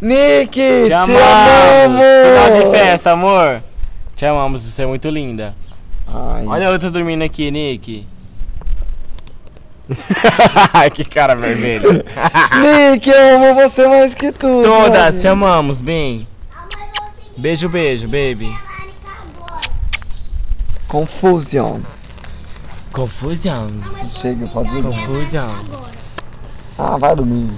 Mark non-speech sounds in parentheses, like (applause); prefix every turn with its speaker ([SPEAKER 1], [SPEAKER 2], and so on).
[SPEAKER 1] Nick, te,
[SPEAKER 2] Te
[SPEAKER 1] amamos!
[SPEAKER 2] amamos! Final de festa, amor! Te amamos, você é muito linda.
[SPEAKER 1] Ai.
[SPEAKER 2] Olha a outra dormindo aqui, Nick. (laughs) que cara vermelho.
[SPEAKER 1] Nick, eu amo você mais que tudo.
[SPEAKER 2] Todas, te amamos, bem. Beijo, beijo, baby.
[SPEAKER 1] Confusion.
[SPEAKER 2] Confusão.
[SPEAKER 1] Chega, pode ir.
[SPEAKER 2] Confusão.
[SPEAKER 1] Ah, vai dormir.